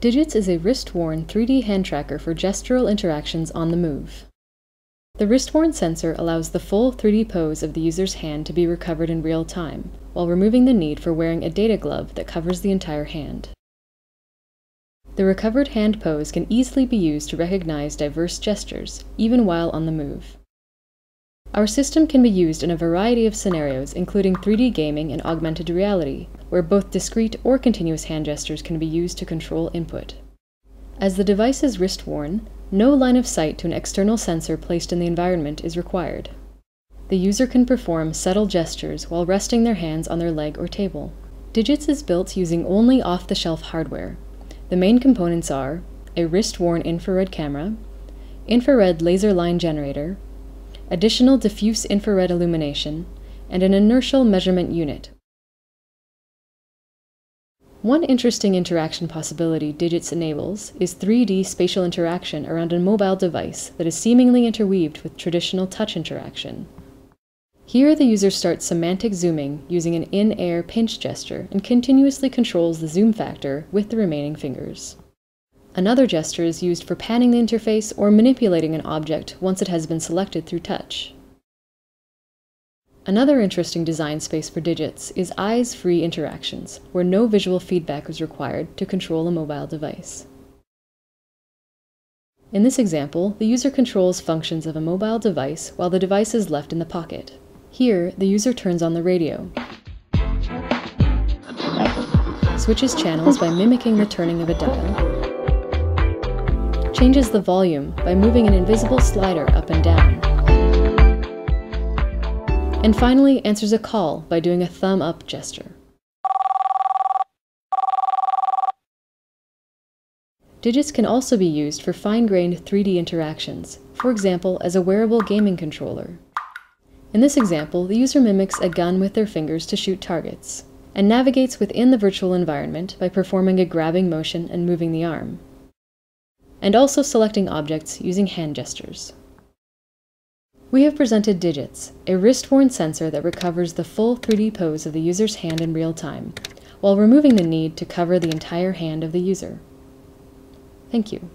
Digits is a wrist-worn 3D hand tracker for gestural interactions on the move. The wrist-worn sensor allows the full 3D pose of the user's hand to be recovered in real time, while removing the need for wearing a data glove that covers the entire hand. The recovered hand pose can easily be used to recognize diverse gestures, even while on the move. Our system can be used in a variety of scenarios, including 3D gaming and augmented reality, where both discrete or continuous hand gestures can be used to control input. As the device is wrist-worn, no line of sight to an external sensor placed in the environment is required. The user can perform subtle gestures while resting their hands on their leg or table. Digits is built using only off-the-shelf hardware. The main components are a wrist-worn infrared camera, infrared laser line generator, additional diffuse infrared illumination, and an inertial measurement unit. One interesting interaction possibility Digits enables is 3D spatial interaction around a mobile device that is seemingly interweaved with traditional touch interaction. Here, the user starts semantic zooming using an in-air pinch gesture and continuously controls the zoom factor with the remaining fingers. Another gesture is used for panning the interface or manipulating an object once it has been selected through touch. Another interesting design space for digits is eyes-free interactions, where no visual feedback is required to control a mobile device. In this example, the user controls functions of a mobile device while the device is left in the pocket. Here, the user turns on the radio, switches channels by mimicking the turning of a dial, changes the volume by moving an invisible slider up and down. And finally, answers a call by doing a thumb up gesture. Digits can also be used for fine-grained 3D interactions, for example as a wearable gaming controller. In this example, the user mimics a gun with their fingers to shoot targets, and navigates within the virtual environment by performing a grabbing motion and moving the arm and also selecting objects using hand gestures. We have presented Digits, a wrist-worn sensor that recovers the full 3D pose of the user's hand in real time, while removing the need to cover the entire hand of the user. Thank you.